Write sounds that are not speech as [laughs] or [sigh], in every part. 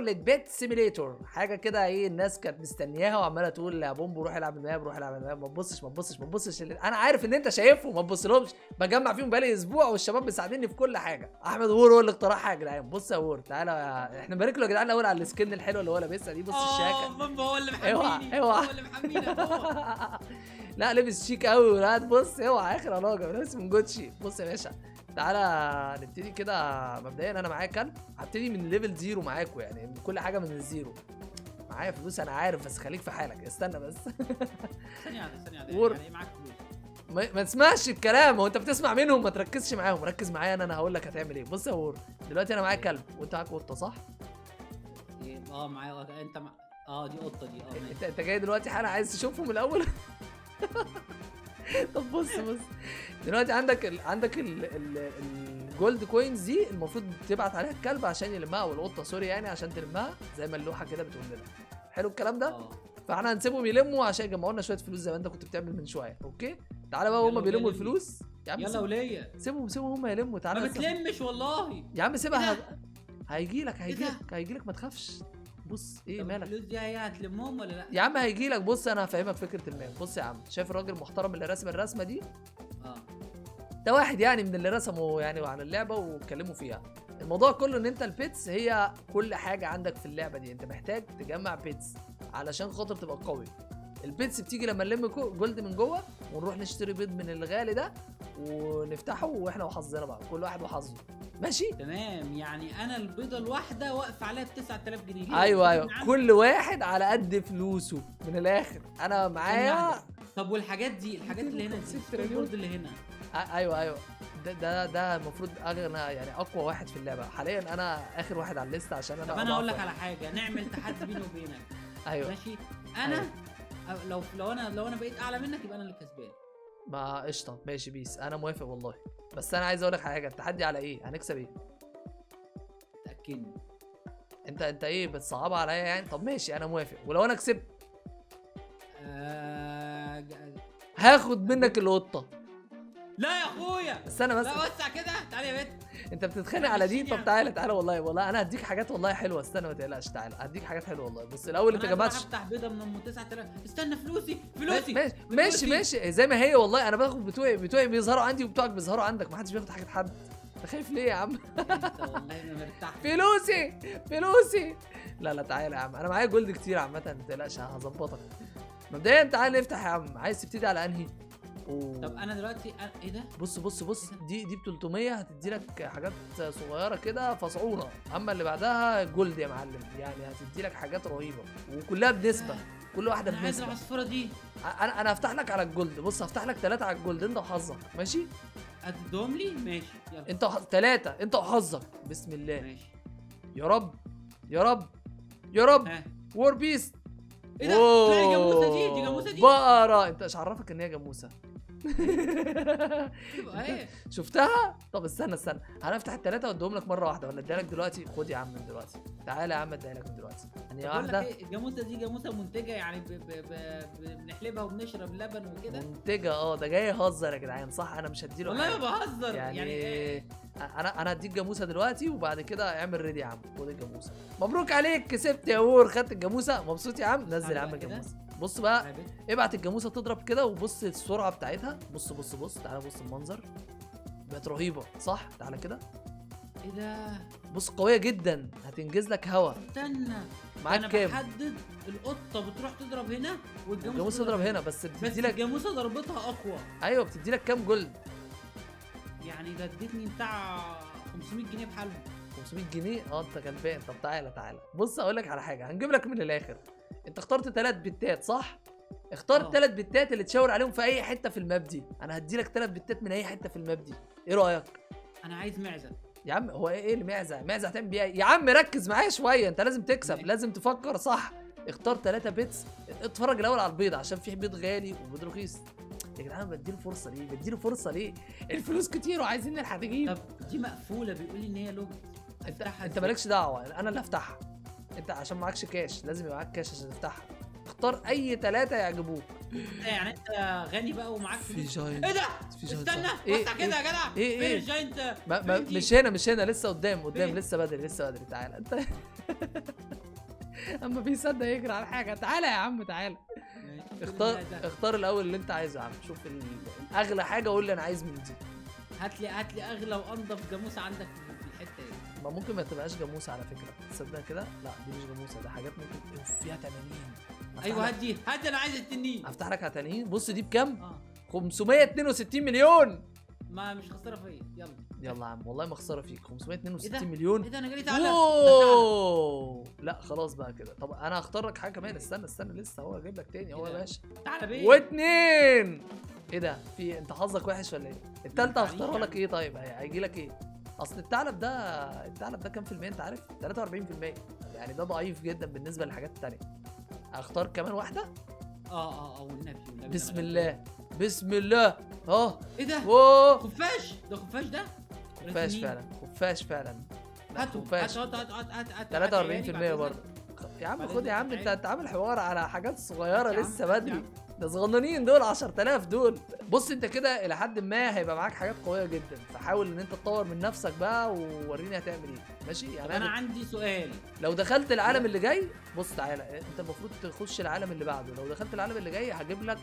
World Pet Simulator حاجة كده إيه الناس كانت مستنياها وعمالة تقول يا بومبو روح ألعب ال map روح ألعب ال map. ما تبصش ما تبصش ما تبصش. أنا عارف إن أنت شايفهم ما تبصلهمش. بجمع فيهم بقالي أسبوع والشباب مساعديني في كل حاجة. أحمد وور هو اللي اقترحها يا جدعان. بص يا وور تعالى إحنا بنبارك له يا جدعان؟ الأول على ال skin الحلوه اللي هو لابسها دي. بص آه الشياكه بومبا هو اللي اوعى، محميني. اوعى. هو اللي محميني هو. [laughs] لا لابس شيك قوي ولاد. بص اوعى آخر راجل لابس من جوتشي. بص يا باشا. تعالى نبتدي كده مبدئيا أنا معايا كلب هبتدي من level zero معاكم يعني من كل حاجة من ال zero معايا فلوس أنا عارف بس خليك في حالك. استنى بس. ثانية واحدة ثانية واحدة. وور. يعني معاك فلوس ما, ما تسمعش الكلام. هو أنت بتسمع منهم ما تركزش معاهم. ركز معايا أنا أنا هقول لك هتعمل إيه. بص يا وور دلوقتي أنا معايا كلب. وأنت معاك قطة صح؟ إيه، آه معايا أنت مع... آه دي قطة دي. آه انت أنت جاي دلوقتي حالا عايز تشوفهم الأول؟ [laughs] [laughs] طب بص بص. دلوقتي عندك ال... عندك ال... ال... ال gold coins دي المفروض تبعت عليها الكلب عشان يلمها أو القطة sorry يعني عشان تلمها زي ما اللوحة كده بتقول لنا. حلو الكلام ده؟ آه. فإحنا هنسيبهم يلموا عشان يجمعوا لنا شوية فلوس زي ما أنت كنت بتعمل من شوية okay؟ تعالى بقى يلا هم بيلموا. الفلوس. يا عم يلا وليا سيبهم سيبهم هم يلموا تعالى ما بتلمش والله. يا عم سيبها. إيه؟ هيجي لك هيجي؟ لك هيجي لك ما تخافش. بص إيه مالك؟ الفلوس دي هي ولا لأ؟ يا عم هيجي لك. بص أنا هفهمك فكرة المال. بص يا عم شايف الراجل المحترم اللي راسم الرسمة دي؟ آه. ده واحد يعني من اللي رسموا يعني عن اللعبة واتكلموا فيها. الموضوع كله إن أنت ال pets هي كل حاجة عندك في اللعبة دي. أنت محتاج تجمع pets علشان خاطر تبقى قوي. ال pets بتيجي لما نلم gold من جوه ونروح نشتري بيض من الغالي ده ونفتحه وإحنا وحظنا بقى كل واحد وحظه. ماشي؟ تمام يعني أنا البيضة الواحدة واقف عليها ب 9000 جنيه؟ أيوه أيوه. كل واحد على قد فلوسه من الآخر. أنا معايا واحدة. طب والحاجات دي الحاجات اللي هنا دي ست ال score تريليون. board اللي هنا. آه، أيوه أيوه. ده ده ده المفروض أغنى يعني أقوى واحد في اللعبة. حاليا أنا آخر واحد على الليسته عشان أنا طب أنا هقول أضعف لك. على حاجة نعمل تحدي بيني وبينك. أيوه. ماشي؟ أنا أو- لو لو أنا لو أنا بقيت أعلى منك يبقى أنا اللي كسبان. ما قشطة ماشي بيس. أنا موافق والله. بس أنا عايز أقول لك حاجة. التحدي على إيه؟ هنكسب إيه؟ تأكدني. انت أنت إيه؟ بتصعبها عليا يعني؟ طب ماشي أنا موافق. ولو أنا كسبت؟ آه... هاخد منك القطة. لا يا أخويا! استنى بس. لا وسع كده. تعالى يا بنت. انت بتتخانق على دي؟ طب تعالى تعالى والله والله أنا هديك حاجات والله حلوة استنى ما تقلقش تعالى هديك حاجات حلوة والله. بس الأول انت جمعتش افتح بيضة من أم 9000 استنى فلوسي فلوسي. ماشي ماشي. ماشي. زي ما هي والله أنا باخد بتوعي بتوعي بيظهروا عندي وبتوعك بيظهروا عندك. ما حدش بياخد حاجة حد. أنت خايف ليه يا عم؟ [laughs] والله ما مرتاح. فلوسي فلوسي. لا لا تعالى يا عم. أنا معايا gold كتير عامة ما تقلقش هظبطك. مبدئيا تعالى نفتح يا عم. عايز تبتدي على أنهي؟ أوه. طب أنا دلوقتي أنا- إيه ده؟ بص بص بص. دي دي ب 300 هتدي لك حاجات صغيرة كده فصعونة. أما اللي بعدها gold يا معلم. يعني هتدي لك حاجات رهيبة. وكلها بنسبة. كل واحدة أنا عايز بنسبة. العصفوره دي. أنا أنا هفتح لك على ال gold. بص هفتح لك ثلاثة على ال gold. أنت وحظك. ماشي؟ هتدوم لي؟ ماشي. يلا. أنت وح... ثلاثة أنت وحظك. بسم الله. ماشي. يا رب. يا رب. يا رب. وور بيست إيه ده جاموسة دي دي جاموسه دي بقرة إنت إيش عرفك إن هي إيه [laughs] شفتها؟ طب استنى استنى. هنفتح التلاتة واديهم لك مرة واحدة ولا اديها لك دلوقتي؟ خد يا عم من دلوقتي. تعالى يا عم اديها لك من دلوقتي. لك واحدة. إيه الجاموسة دي جاموسة منتجة يعني ب... ب... ب... بنحلبها وبنشرب لبن وكده؟ منتجة آه ده جاي يهزر يا جدعان صح؟ أنا مش هديله والله ما. بهزر. يعني, يعني, إيه أنا أنا هديك جاموسة دلوقتي وبعد كده اعمل ready يا عم. خد الجاموسة. مبروك عليك كسبت يا وور خدت الجاموسة. مبسوط يا عم؟ نزل يا عم. الجاموسة. بص بقى. ابعت الجاموسة تضرب كده وبص السرعة بتاعتها. بص بص بص تعالى بص المنظر. بقت رهيبة صح؟ تعالى كده. إيه ده؟ بص قوية جدا. هتنجز لك هوا. استنى. معاك أنا كام؟ بحدد القطة بتروح تضرب هنا والجاموسة الجاموسة تضرب هنا. بس بتدي لك الجاموسة ضربتها أقوى. أيوه بتدي لك كام gold؟ يعني ده ادتني بتاع 500 جنيه بحالهم. 500 جنيه؟ آه أنت غلبان. طب تعالى تعالى. بص أقول لك على حاجة. هنجيب لك من الآخر. انت اخترت ثلاث بتات صح؟ اختار. الثلاث بتات اللي تشاور عليهم في أي حتة في ال map دي. أنا هدي لك ثلاث بتات من أي حتة في ال map دي. إيه رأيك؟ أنا عايز معزة. يا عم هو إيه المعزه معزة؟ هتعمل بيها إيه؟ يا عم ركز معايا شوية أنت لازم تكسب. لازم تفكر صح؟ اختار ثلاثة pets. اتفرج الأول على البيض عشان في بيض غالي وبيض رخيص. يا جدعان بديله فرصة ليه؟ بديله فرصة ليه؟ الفلوس كتير وعايزين نلحق نجيب. طب دي مقفولة بيقول لي إن هي locked أنت أنت؟ مالكش دعوة أنا اللي هفتحها. انت عشان معكش كاش لازم يبقى معاك كاش عشان تفتحها. اختار أي ثلاثة يعجبوك. يعني انت غني بقى ومعاك في giant إيه ده؟ في giant استنى. إيه وسع كده يا جدع. إيه إيه؟ ال giant ما ما؟ مش هنا مش هنا لسه قدام قدام فين؟ لسه بدري لسه بدري. تعالى. انت [laughs] اما بيصدق يجري على حاجة. تعالى يا عم تعالى. اختار. اختار الأول اللي انت عايزه يا عم. شوف أغلى حاجة قول لي أنا عايز من دي. هات لي هات لي أغلى وأنضف جاموسة عندك في ما ممكن ما تبقاش جاموسة على فكرة. تصدق كده؟ لا دي مش جاموسة ده حاجات ممكن فيها تنانين. أيوه هات دي. هات أنا عايز التنين. أفتح لك على تنانين. بص دي بكام؟ آه. 562 مليون. ما مش خسارة فيا. يلا. يلا يا عم والله ما خسارة فيك. 562 إيه مليون. ده؟ أنا على اوه لا خلاص بقى كده. طب أنا هختار لك حاجة كمان. استنى استنى لسه هو جايب لك تاني. هو يا إيه؟ باشا. تعالى بيه. واتنين! إيه ده؟ في أنت حظك وحش ولا إيه؟ التالتة عليك هختارها لك إيه طيب؟ هي- هيجي لك إيه؟ أصل الثعلب ده الثعلب ده كام في المية؟ أنت عارف؟ 43% يعني ده ضعيف جدا بالنسبة للحاجات التانية اختار كمان واحدة. آه آه آه والنبي والنبي بسم الله. بسم الله. آه إيه ده؟ اوه خفاش؟ ده خفاش ده؟ خفاش. فعلا خفاش فعلا. لا، هاته خفاش. هات هات هات هات هات 43% برضه. يا عم خد يا عم انت. أنت عامل حوار على حاجات صغيرة لسه بدري. ده صغننين دول 10000 دول. بص انت كده إلى حد ما هيبقى معاك حاجات قوية جدا. فحاول إن أنت تطور من نفسك بقى ووريني هتعمل إيه. ماشي؟ يعني أنا أنا عندي سؤال. لو دخلت العالم اللي جاي بص تعالى. أنت المفروض تخش العالم اللي بعده. لو دخلت العالم اللي جاي هجيب لك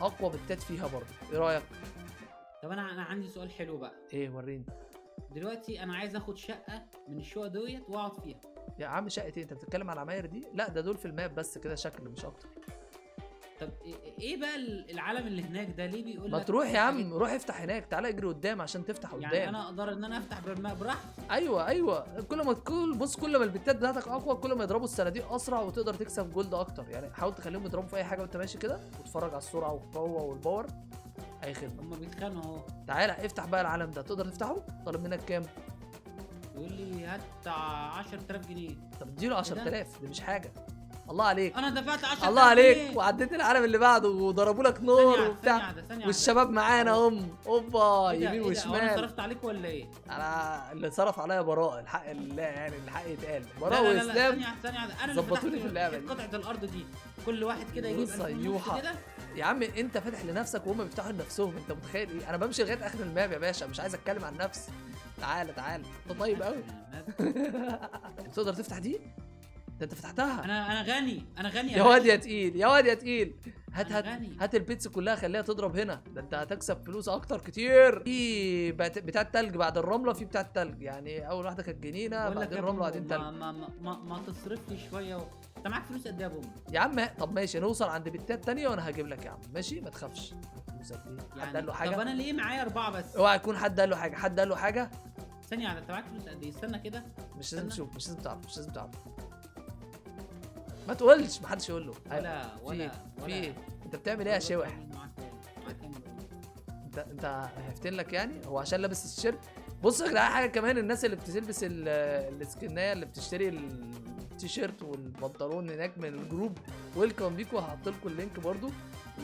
أقوى بتات فيها برضه. إيه رأيك؟ طب أنا أنا عندي سؤال حلو بقى. إيه وريني. دلوقتي أنا عايز آخد شقة من الشقق ديت وأقعد فيها. يا عم شقة إيه؟ أنت بتتكلم على العماير دي؟ لا ده دول في الماب بس كده شكل مش أكتر. طب إيه- إيه بقى العالم اللي هناك ده؟ ليه بيقول ما لك تروح في يا عم روح افتح هناك تعالى اجري قدام عشان تفتح قدام. يعني أنا أقدر إن أنا أفتح بالماء براحتي أيوه أيوه. كل ما تكون بص كل ما البتات بتاعتك أقوى كل ما يضربوا الصناديق أسرع وتقدر تكسب gold أكتر. يعني حاول تخليهم يضربوا في أي حاجة وأنت ماشي كده وتتفرج على السرعة والقوة وال power أي خدمة. هما بيتخانقوا أهو. تعالى افتح بقى العالم ده. تقدر تفتحه؟ طالب منك كام؟ يقول لي هات بتاع 10000 جنيه. طب اديله 10000 دي مش حاجة. الله عليك. أنا دفعت 10000 الله عليك. وعديت العالم اللي بعده وضربوا لك ثانية وبتاع. والشباب معانا هم أوبا. إيه يمين إيه؟ هو أنا وشمال. صرفت عليك ولا إيه؟ أنا اللي صرف عليا براء الحق لله يعني الحق يتقال. براء لا لا لا، وإسلام. ظبطوني في اللعبة دي. قطعة الأرض دي. كل واحد كده يجيب بص 2000 ونص أيوحة. كده. يا عم أنت فاتح لنفسك وهم بيفتحوا لنفسهم. أنت متخيل إيه؟ أنا بمشي لغاية آخر الماب يا باشا. مش عايز أتكلم عن نفسي. تعالى تعالى أنت طيب قوي [laughs] تقدر تفتح دي؟ ده انت فتحتها. أنا أنا غني أنا غني يا واد يا تقيل يا واد يا تقيل. هات هات. هات ال pets كلها خليها تضرب هنا. ده انت هتكسب فلوس أكتر كتير. في بت- بتاع التلج بعد الرملة في بتاع التلج يعني اول واحدة كانت جنينة بعدين الرمله بعدين ما, تلج. ما, ما, ما, ما تصرف لي شوية و... انت معاك فلوس قد إيه يا بومبو؟ يا عم طب ماشي نوصل عند بتات تانية وأنا هجيب لك يا عم. ماشي؟ ما تخافش. إيه حد قال له طب حاجة أنا ليه معايا اربعة بس؟ اوعى يكون حد قال له حاجة. حد قال له حاجة؟ ثانية واحدة انت معاك فلوس قد إيه؟ استنى كده. مش لازم. تشوف مش لازم تعرف مش لازم تعرف. ما تقولش ما حدش يقول له. ولا ولا في ولا في إيه أنت بتعمل إيه يا شوح؟ انت أنت هيفتن لك يعني؟ هو عشان لابس التيشيرت؟ بص يا جدعان حاجة كمان الناس اللي بتلبس ال- السكنايه اللي بتشتري التيشيرت والبنطلون هناك من ال group welcome بيكو هحط لكم ال link برضو.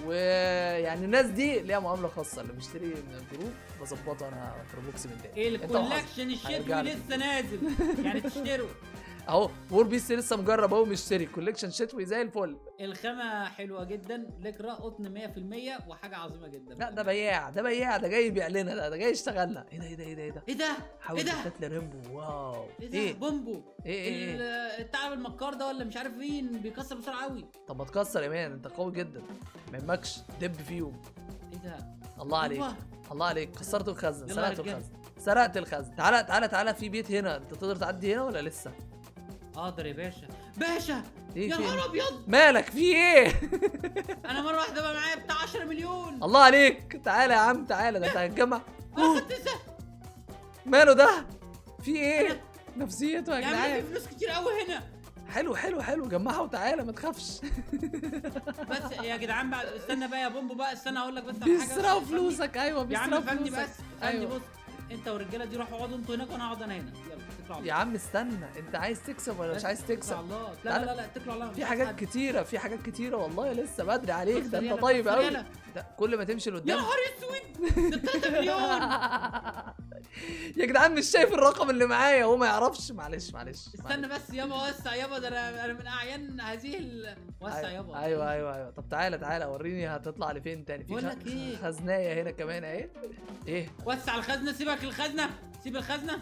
ويعني الناس دي ليها معاملة خاصة اللي بيشتري من ال group بظبطه أنا في روبوكس من إيه أنت وحظك. ال collection الشتوي. لسه نازل. يعني تشتروا. [laughs] اهو WarBeast لسه مجرب اهو مشتري. collection شتوي زي الفل. الخامة حلوة جدا لكرة قطن 100% وحاجة عظيمة جدا. لا ده بياع ده بياع ده جاي يبيع لنا ده ده جاي يشتغلنا. إيه ده إيه ده إيه ده إيه ده؟ إيه ده؟ حاول إيه؟ تفتت ريمبو. wow. إيه ده؟ إيه؟ بومبو. إيه إيه, إيه؟ ال- الثعلب المكار ده ولا مش عارف مين بيكسر بسرعة قوي. طب ما تكسر يا man انت قوي جدا. ما يهمكش دب فيهم. إيه ده؟ الله عليك. الله عليك. كسرت الخزنه سرقت. الخزنه سرقت الخزنه تعالى تعالى تعالى في بيت هنا. انت تقدر تعدي هنا ولا لسه؟ أقدر يا باشا. باشا! إيه يا نهار إيه؟ أبيض! مالك في إيه؟ [laughs] أنا مرة واحدة بقى معايا بتاع 10 مليون. الله عليك! تعالى يا عم تعالى ده انت هتجمع أنا خدت ده ماله ده؟ في إيه؟ نفسيته يا يا عم في جدعان فلوس كتير قوي هنا. حلو حلو حلو. جمعها وتعالى ما تخافش. بس يا جدعان بقى استنى بقى يا بومبو بقى استنى أقول لك بس على حاجة بس. بيسرقوا. فلوسك. أيوه يا عم بيسرقوا فهمني فلوسك. بس فهمني أيوة. بص. أنت والرجالة دي روحوا اقعدوا أنتوا هناك وأنا اقعد أنا هنا. يلا. على يا عم استنى انت عايز تكسب ولا مش عايز تكسب؟ الله. لا. لا لا اتكلوا على الله. في حاجات. كتيرة في حاجات كتيرة والله لسه بدري عليك. ده انت طيب قوي. ده كل ما تمشي يا لقدام نهار أسود! ده 3 مليون! [laughs] يا جدعان مش شايف الرقم اللي معايا؟ هو ما يعرفش. معلش معلش استنى بس يابا وسع يابا ده أنا من أعيان هذه ال... وسع. يابا. أيوه أيوه أيوه. طب تعالى تعالى وريني هتطلع لفين تاني. في إيه؟ خزناية هنا كمان أهي. إيه؟ وسع الخزنة سيبك الخزنة سيب الخزنة.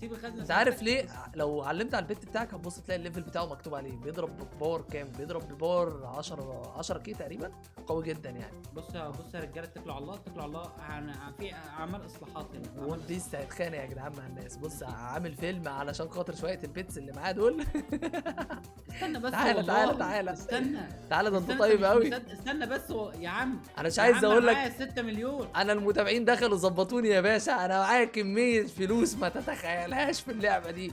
سيب الخزنه انت عارف ليه لو علمت على ال pet بتاعك هتبص تلاقي ال level بتاعه مكتوب عليه. بيضرب power كام؟ بيضرب ب power 10 10 K تقريبا؟ قوي جدا يعني. بص يا بص يا رجالة اتكلوا على الله اتكلوا على الله. عن- في أعمال إصلاحات هنا. WarBeast هيتخانق يا جدعان مع الناس. بص عامل فيلم علشان خاطر شوية ال pets اللي معاه دول. استنى بس تعالى-. تعالى- تعالى. استنى. تعالى ده انت طيب قوي. استنى بس و... يا عم. أنا مش عايز أقول لك معايا 6 مليون. أنا المتابعين دخلوا ظبطوني يا باشا. أنا معايا كمية فلوس ما تتخيلهاش في اللعبة دي.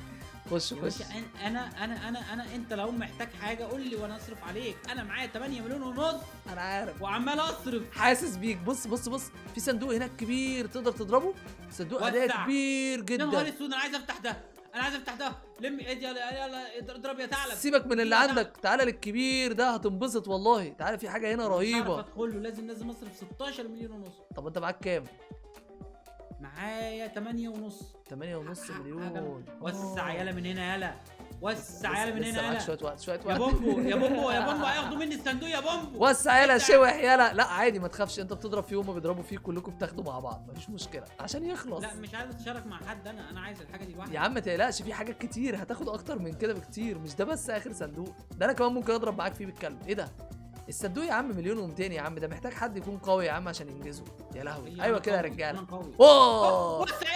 خش خش أنا أنا أنا أنا أنت لو محتاج حاجة قول لي وأنا أصرف عليك. أنا معايا 8 مليون ونص أنا عارف. وعمال أصرف. حاسس بيك. بص بص بص. في صندوق هناك كبير تقدر تضربه. صندوق. اداء كبير يا نهار جدا أسود أنا عايز أفتح ده. أنا عايز أفتح ده. لم ايدي يلا يلا اضرب يا ثعلب. سيبك من اللي. عندك. تعالى للكبير ده هتنبسط والله. تعالى في حاجة هنا مش عارف رهيبة. أدخله. لازم لازم أصرف 16 مليون ونص. طب أنت معاك كام؟ معايا 8 ونص. 8 ونص مليون. وسع. يلا من هنا يلا وسع يلا من هنا يلا شوية وقت شوية يا وقت. بومبو يا بومبو يا [laughs] بومبو هياخدوا مني الصندوق يا بومبو وسع يلا. شوح يلا لا عادي ما تخافش انت بتضرب فيهم وبيضربوا فيك كلكم بتاخدوا مع بعض مفيش مشكلة. عشان يخلص. لا مش عايز اتشارك مع حد أنا أنا عايز الحاجة دي لوحدي. يا عم ما تقلقش في حاجات كتير هتاخد أكتر من كده بكتير. مش ده بس آخر صندوق ده أنا كمان ممكن أضرب معاك فيه بالكلب. إيه ده؟ الصندوق يا عم مليون و200 يا عم ده محتاج حد يكون قوي يا عم عشان ينجزه. يا لهوي. أيوه كده يا رجالة.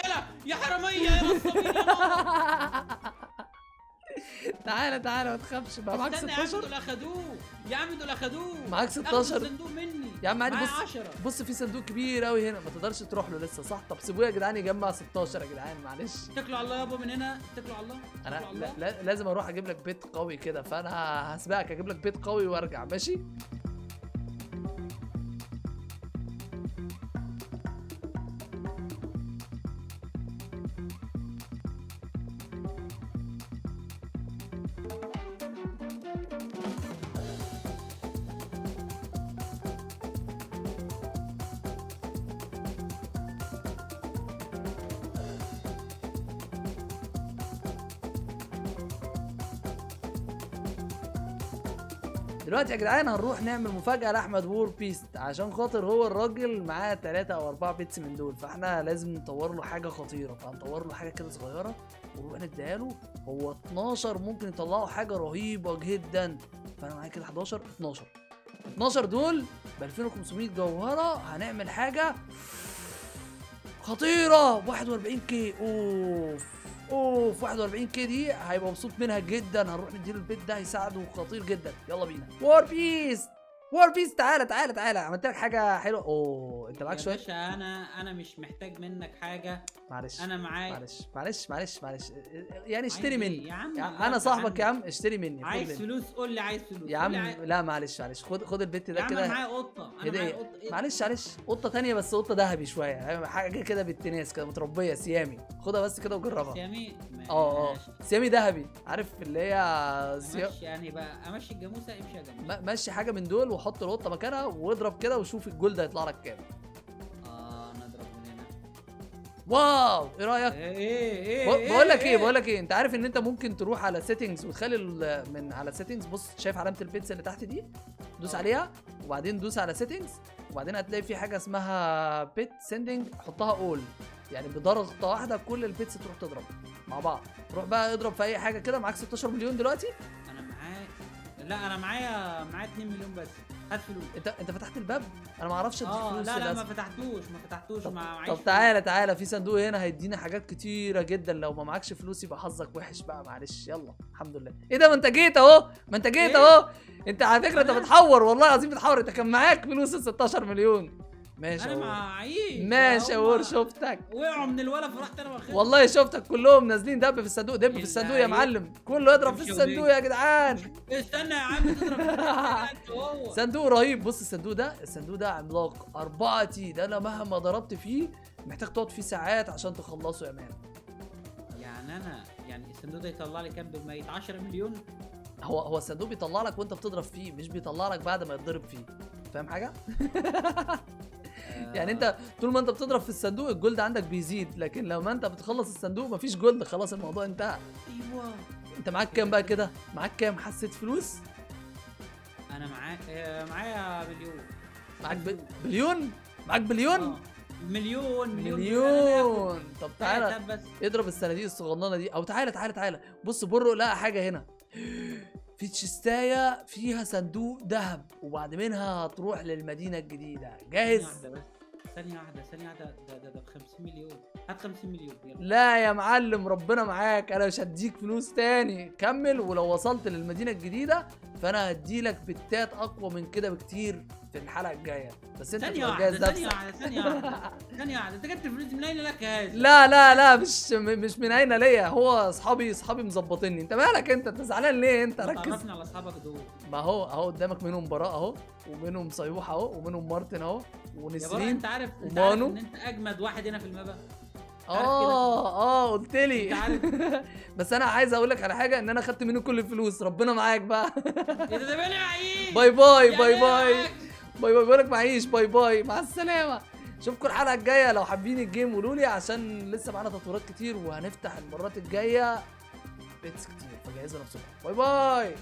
يلا يا حرامية يا. [laughs] [laughs] تعالى تعالى ما تخافش. بقى معاك استنى يا عم 16 دول أخدوه. يا عم دول أخدوه. معاك اخدوا 16 الصندوق مني. يا عم عادي بص 10 بص في صندوق كبير قوي هنا. ما تقدرش تروح له لسه صح؟ طب سيبوه يا جدعان يجمع 16 يا جدعان معلش. اتكلوا على الله يابا من هنا. اتكلوا على الله. أنا لا لا لازم أروح أجيب لك بيت قوي كده فأنا هسبقك أجيب لك بيت قوي وأرجع ماشي؟ دلوقتي يا جدعان هنروح نعمل مفاجأة لأحمد WarBeast عشان خاطر هو الراجل معاه تلاتة أو أربعة pets من دول فإحنا لازم نطور له حاجة خطيرة فهنطور له حاجة كده صغيرة ونروح نديها له هو 12 ممكن يطلعوا حاجة رهيبة جدا فأنا معايا كده 11 12 12 دول ب 2500 جوهرة هنعمل حاجة خطيرة 41 K أوف. اوف 41 K دي هيبقى مبسوط منها جدا. هنروح نديله ال pet ده هيساعده خطير جدا. يلا بينا. WarBeast وور بيس تعالى تعالى تعالى. عملت لك حاجة حلوة. أوه. انت معاك يا شوية؟ باشا أنا أنا مش محتاج منك حاجة. معلش أنا معايا معلش معلش معلش معلش. يعني اشتري إيه؟ مني. يا عم يا أنا صاحبك. يا عم. اشتري مني عايز مني. فلوس؟ قول لي عايز فلوس. يا عم لا معلش معلش. خد خد البت يا ده عم أنا كده معايا قطة. أنا ده؟ معايا؟ قطة. إيه؟ معلش معلش. قطة تانية بس قطة ذهبي شوية. حاجة كده بالتناس كده متربية سيامي. خدها بس كده وجربها. سيامي؟ آه آه. ماشي. سيامي ذهبي. عارف اللي هي. أمشي يعني بقى. أمشي الجاموسة امشي يا جاموسه مشي حاجة من دول وحط القطة مكانها واضرب كده وشوف ال gold هيطلع لك كام. wow إيه رأيك؟ إيه إيه إيه بقول لك إيه بقول لك إيه أنت عارف إن أنت ممكن تروح على settings وتخلي من على settings بص شايف علامة ال pets اللي تحت دي؟ دوس آه. عليها وبعدين دوس على settings وبعدين هتلاقي في حاجة اسمها pet sending حطها اول يعني بضغطه واحدة كل ال pets تروح تضرب مع بعض. روح بقى اضرب في أي حاجة كده معاك 16 مليون دلوقتي. أنا معايا لا أنا معايا معايا 2 مليون بس. هات فلوس. انت انت فتحت الباب؟ أنا ما أعرفش اديك آه فلوس لا لا ما. فتحتوش ما فتحتوش طب, ما طب. تعالى تعالى في صندوق هنا هيدينا حاجات كتيرة جدا. لو ما معكش فلوس يبقى حظك وحش بقى. معلش يلا الحمد لله. إيه ده؟ ما انت جيت اهو. ما انت جيت إيه؟ اهو. انت على فكرة انت؟ [laughs] بتحور والله العظيم بتحور. انت كان معاك فلوس ال 16 مليون. ماشي أنا. معيش ماشي يا ور شفتك. وقعوا من الولا فرحت أنا واخدهم والله شفتك كلهم نازلين دب في الصندوق دب في الصندوق يا. معلم. كله يضرب في الصندوق. يا جدعان. استنى يا عم تضرب وهو [laughs] صندوق رهيب. بص الصندوق ده الصندوق ده عملاق. 4 تي. ده أنا مهما ضربت فيه محتاج تقعد فيه ساعات عشان تخلصه يا مان. يعني أنا يعني الصندوق ده يطلع لي كام بالميت 10 مليون؟ هو هو الصندوق بيطلع لك وأنت بتضرب فيه مش بيطلع لك بعد ما يتضرب فيه. فاهم حاجة؟ [laughs] يعني انت طول ما انت بتضرب في الصندوق ال gold عندك بيزيد. لكن لما انت بتخلص الصندوق مفيش gold. خلاص الموضوع انتهى. أيوه. انت معاك كام بقى كده؟ معاك كام؟ حسيت فلوس؟ أنا معايا آه، معايا مليون. معاك ب... بليون؟ معاك بليون؟ آه. مليون مليون. مليون. طب تعالى اضرب الصناديق الصغننة دي. أو تعالى تعالى تعالى. بص bro لقى حاجة هنا. في تشيستايه فيها صندوق ذهب وبعد منها هتروح للمدينة الجديدة. جاهز؟ واحدة بس. ثانية واحدة ثانية واحدة ده ده ده ب 50 مليون. هات 50 مليون يلا. لا يا معلم ربنا معاك. أنا مش هديك فلوس تاني. كمل ولو وصلت للمدينة الجديدة فأنا هديلك بتات أقوى من كده بكتير. في الحلقة الجاية. بس أنت جاهز ثانية نفسك. واحدة ثانية واحدة. ثانية واحدة. أنت جبت الفلوس منين لك هذا؟ لا لا لا مش مش من أين ليا. هو أصحابي أصحابي مظبطيني. أنت مالك أنت؟ أنت زعلان ليه؟ أنت ركز. تعرفنا على أصحابك دول. ما هو اهو قدامك منهم براء أهو ومنهم صيوح أهو ومنهم مارتن أهو يا ونسرين أنت عارف أنت عارف. إن أنت أجمد واحد هنا في ال map عارف آه آه قلت لي. [laughs] بس أنا عايز أقول لك على حاجة إن أنا خدت منه كل الفلوس. ربنا معاك بقى. معيش bye bye يا bye بالي bye bye بقولك معيش bye bye. مع السلامة. اشوفكم الحلقة الجاية لو حابين ال game قولوا لي عشان لسه معانا تطويرات كتير وهنفتح المرات الجاية. بيتس كتير فجهزوا نفسكم. باي باي.